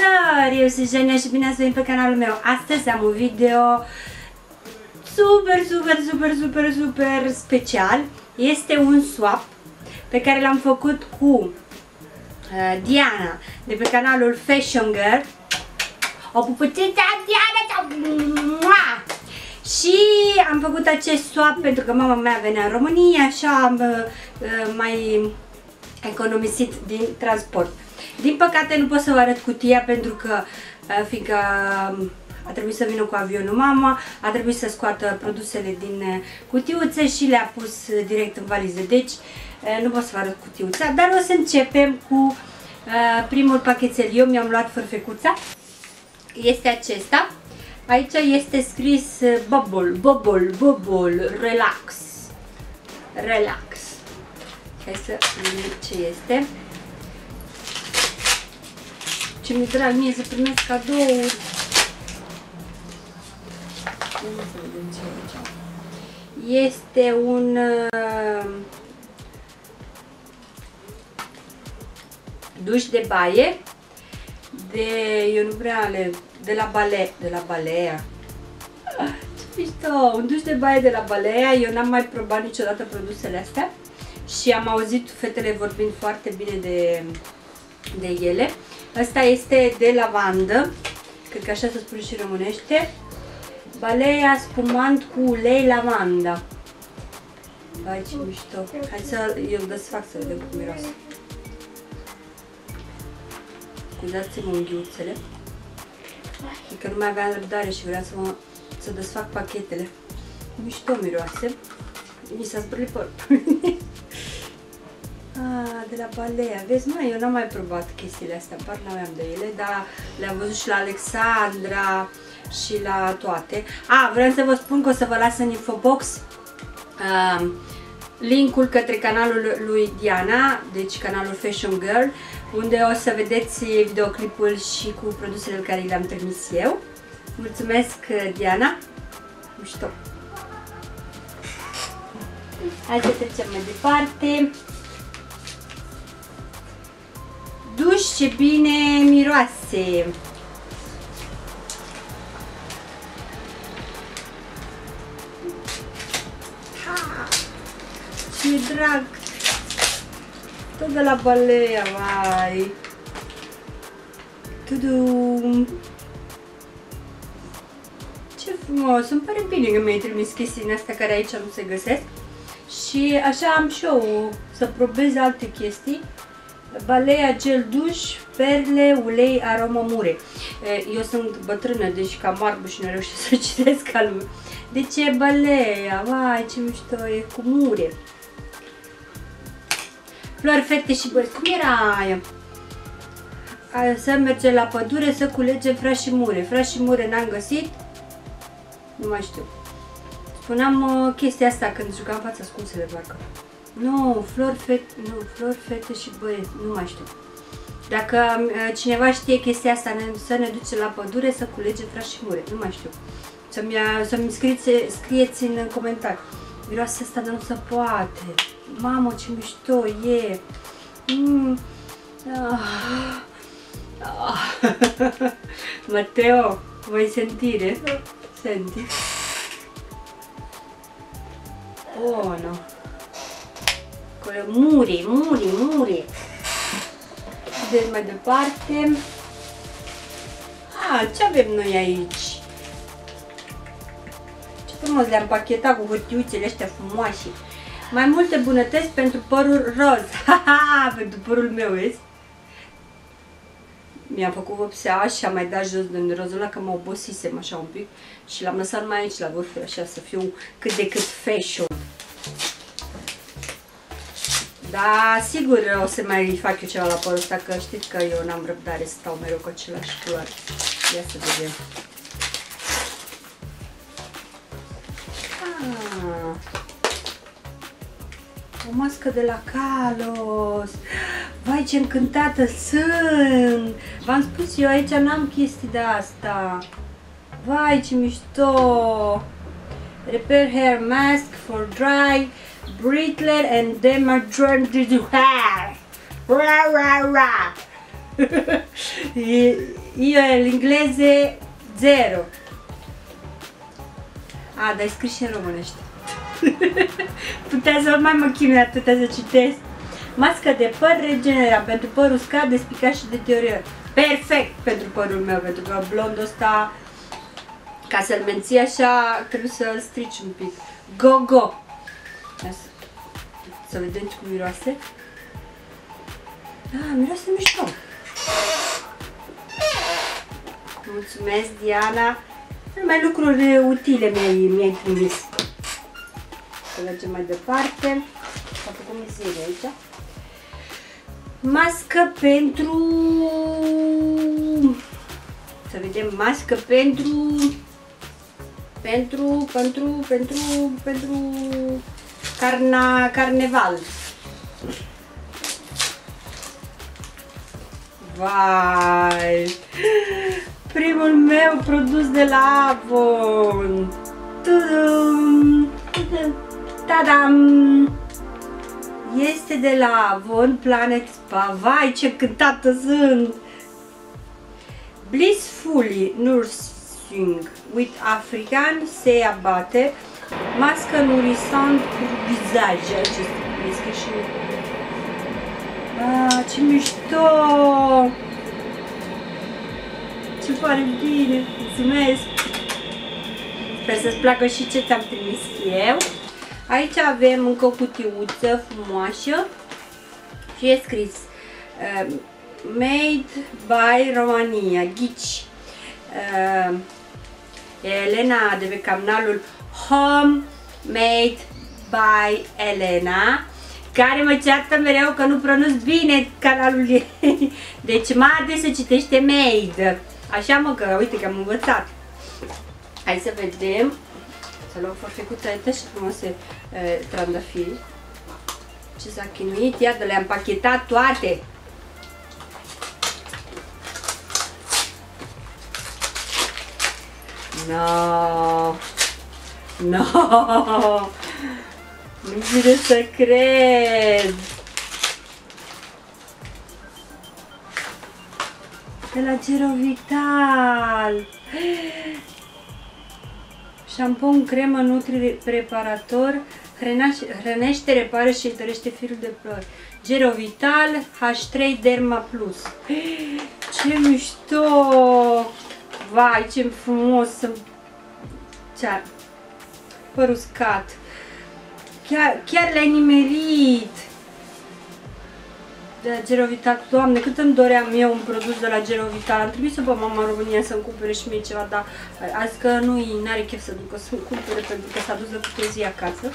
tuturor! Eu sunt Jenia și bine ați venit pe canalul meu. Astăzi am un video super, super, super, super, super special. Este un swap pe care l-am făcut cu uh, Diana de pe canalul Fashion Girl. O pupuțiță Diana! Mua! Și am făcut acest swap pentru că mama mea venea în România și am uh, uh, mai economisit din transport. Din păcate nu pot să vă arăt cutia pentru că uh, fiindcă um, a trebuit să vină cu avionul mama, a trebuit să scoată produsele din uh, cutiuțe și le-a pus uh, direct în valiză. Deci nu pot să vă arăt cutiuța, dar o să începem cu primul pachetel. Eu mi-am luat fărfecuța. Este acesta. Aici este scris bubble, bubble, bubble, relax. Relax. Hai să vedem ce este ce mi drag mie să primesc cadouri. Este un uh, duș de baie de, eu nu prea le, de la bale, de la balea. Ce mișto, un duș de baie de la balea, eu n-am mai probat niciodată produsele astea și am auzit fetele vorbind foarte bine de, de ele. Asta este de lavandă, cred că așa se spune și românește. Balea spumant cu ulei lavanda. Vai ce mișto. Hai să eu desfac să vedem cum miroase. Scuzați-mă unghiuțele. Că nu mai aveam răbdare și vreau să, mă, să desfac pachetele. Mișto miroase. Mi s-a zbărlit părul. Ah, de la balea. Vezi, mai eu n-am mai provat chestiile astea, par n-aveam de ele, dar le-am văzut și la Alexandra și la toate. Ah, vreau să vă spun că o să vă las în infobox uh, linkul către canalul lui Diana, deci canalul Fashion Girl, unde o să vedeți videoclipul și cu produsele care le-am trimis eu. Mulțumesc, Diana! Mișto! Hai să trecem mai departe. Duș, ce bine miroase! Ha! Ce drag! Tot de la balea, vai! Tudum! Ce frumos! Îmi pare bine că mi-ai trimis chestiile astea care aici nu se găsesc. Și așa am și eu să probez alte chestii Balea gel duș, perle, ulei, aromă mure. Eu sunt bătrână, deci cam marbă și nu reușesc să citesc ca lume. De ce balea? Vai, ce mișto, e cu mure. Flori, fete și băieți. Cum era aia? Să merge la pădure să culegem frași și mure. Frași și mure n-am găsit. Nu mai știu. Spuneam uh, chestia asta când jucam fața ascunsele, parcă. Nu, flori, fete, nu, flori, fete și băieți, nu mai știu. Dacă uh, cineva știe chestia asta, ne, să ne duce la pădure să culege frași și mure, nu mai știu. Să-mi să, -mi, scrieți, scrieți în comentarii. Miroase asta, dar nu se poate. Mamă, ce mișto e. Mm. Ah. Ah. Mateo, voi sentire? Senti? Oh, no muri, muri, muri. Vedeți mai departe. Ah, ce avem noi aici? Ce frumos le-am pachetat cu hârtiuțele astea frumoase. Mai multe bunătăți pentru părul roz. Ha, pentru părul meu, vezi? Mi-am făcut vopsea și am mai dat jos din rozul ăla că mă obosisem așa un pic și l-am lăsat mai aici la vârful așa să fiu cât de cât fashion. Da, sigur o să mai fac eu ceva la părul ăsta, că știți că eu n-am răbdare să stau mereu cu același culoare. Ia să vedem. Ah, o mască de la Kalos. Vai, ce încântată sunt! V-am spus eu, aici n-am chestii de asta. Vai, ce mișto! Repair hair mask for dry Brittler and Demartron to the hair. Ra ra ra. Io l'inglese zero. A, dar e scris și în românește. Putea să mai mă chinui atâta să citesc. Mască de păr regenera pentru păr uscat, despicat și deteriorat. Perfect pentru părul meu, pentru că blondul ăsta, ca să-l menții așa, trebuie să-l strici un pic. Go, go! Să vedem cum miroase. Ah, miroase mișto. Mulțumesc, Diana. Numai lucruri utile mi-ai mi trimis. Să mergem mai departe. S-a făcut mizerie aici. Mască pentru... Să vedem, mască pentru... Pentru, pentru, pentru, pentru carna, carneval. Vai! Primul meu produs de la Avon. Tudum! Tadam! Este de la Avon Planet Spa. Vai, ce cântată sunt! Blissfully Nursing with African Sea Butter Mască nourissant pour visage. Acest este și... Ah, ce mișto! Ce pare bine! Mulțumesc! Sper să-ți placă și ce ți-am trimis eu. Aici avem încă o cutiuță frumoasă și e scris uh, Made by Romania, ghici. Uh, Elena de pe canalul Home Made by Elena care mă ceartă mereu că nu pronunț bine canalul ei. Deci Made se citește Made. Așa mă că, uite că am învățat. Hai să vedem. Să luăm forfecuța aici și frumoase uh, trandafiri. Ce s-a chinuit, iată le-am pachetat toate. No. No! Nu vine să cred! De la Gerovital! Shampoo, cremă, nutri, preparator, hrănește, repară și întărește firul de plori. Gerovital H3 Derma Plus. Ce mișto! Vai, ce frumos! Ce păr uscat. Chiar, chiar le-ai nimerit. De la Gerovital. Doamne, cât îmi doream eu un produs de la Gerovital. Am trimis-o pe mama în România să-mi cumpere și mie ceva, dar azi că nu-i, n-are chef să ducă să-mi cumpere pentru că s-a dus de câte zi acasă.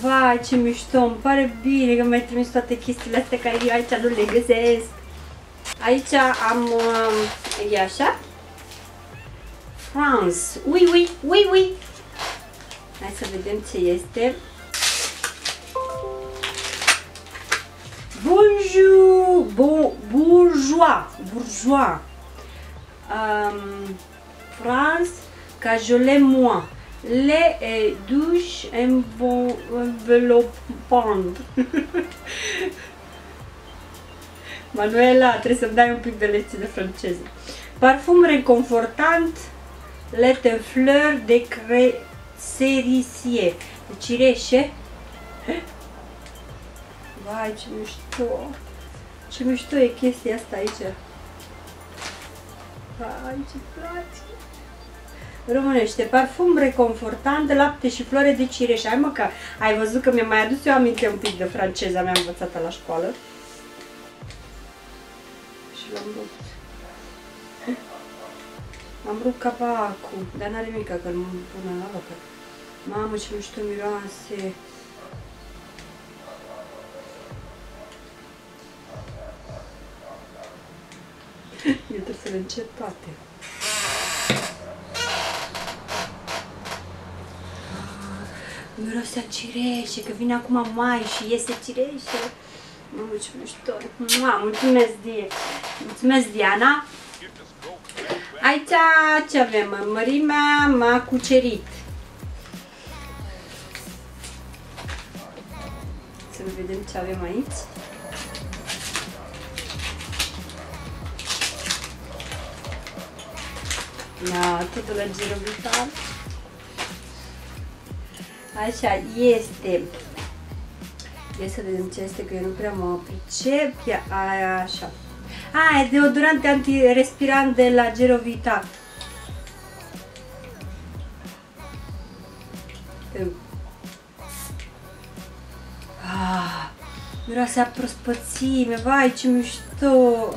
Vai, ce mișto, îmi pare bine că mi-ai trimis toate chestiile astea care eu aici nu le găsesc. Aici am, uh, e așa, France, oui, oui, oui, oui, Hai să vedem ce este. Bonjour, bon, bourgeois, bourgeois. Um, France, cajolet moi. Le et douche enveloppant. Manuela, trebuie să-mi dai un pic de lecție de franceză. Parfum reconfortant, lete fleur de cre serisie de cireșe. Vai, ce mișto! Ce mișto e chestia asta aici. Vai, ce place! Românește, parfum reconfortant, lapte și floare de cireșe. Hai mă că ai văzut că mi-am mai adus eu aminte un pic de franceza mea învățată la școală. Și l-am rupt. Am rupt capacul, dar n-are nimic că nu pun la loc. Mamă, ce mișto miroase! Eu trebuie să le încep toate. Mirosea cireșe, că vine acum mai și iese cireșe. Mamă, ce mișto! Mua, mulțumesc, Die. mulțumesc, Diana! Aici ce avem? Mărimea m-a cucerit. să vedem ce avem aici. Da, totul la girovitar. Așa, este. Ia să vedem ce este, că eu nu prea mă pricep. Ia, aia, așa. A, e deodorant antirespirant de la Gerovita. Miroase a prospățime, vai ce mișto!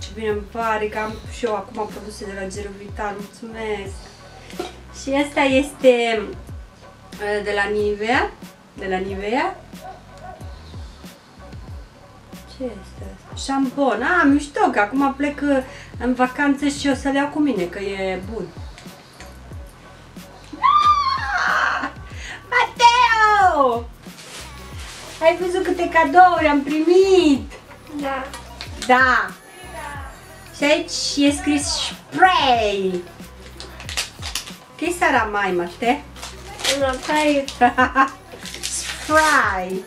Ce bine îmi pare că am și eu acum produse de la Gero Vital, mulțumesc! Și asta este uh, de la Nivea, de la Nivea. Ce este asta? Șampon, a, mișto, că acum plec uh, în vacanță și o să le iau cu mine, că e bun. Mateo! Ai văzut câte cadouri am primit? Da. Da. Și aici e scris spray. Che sarà mai, Matte? Una paio. spray.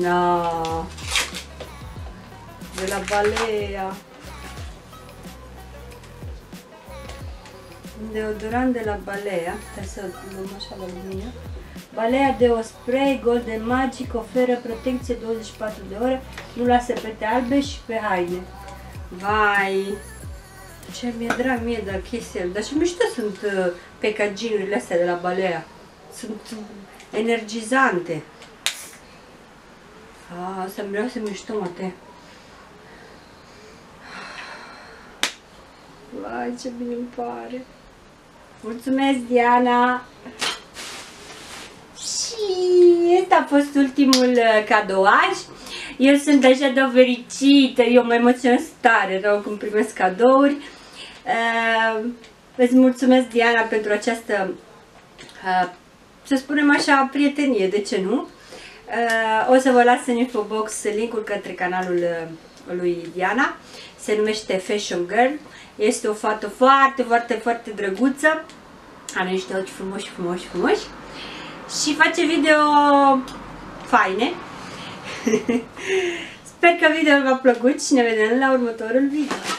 No. De la balea. Un deodorant de la balea. Stai să luăm așa la lumină. Balea de o spray Golden Magic oferă protecție 24 de ore, nu lasă pete albe și pe haine. Vai, ce mi-e drag mie de chestia Dar și mișto sunt uh, packaging astea de la Balea. Sunt uh, energizante. A, să vreau să mișto, mate. Vai, ce bine îmi pare. Mulțumesc, Diana! Și ăsta a fost ultimul uh, cadouaj. Eu sunt așa de fericită, eu mă emoționez tare rău când primesc cadouri. Uh, îți mulțumesc, Diana, pentru această, uh, să spunem așa, prietenie, de ce nu? Uh, o să vă las în infobox linkul către canalul uh, lui Diana. Se numește Fashion Girl. Este o fată foarte, foarte, foarte drăguță. Are niște ochi frumoși, frumoși, frumoși și face video faine. Sper că video v-a plăcut și ne vedem la următorul video.